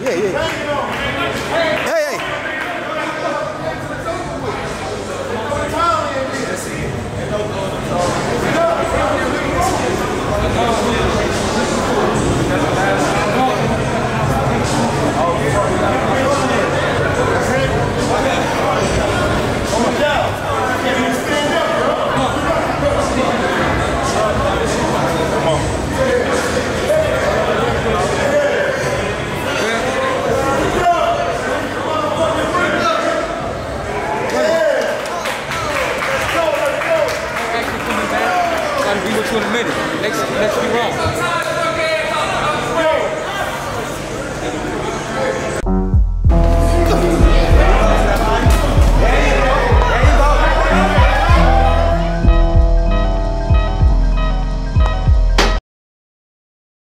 Yeah, yeah. trying to be with you in a minute. Next, next few rounds.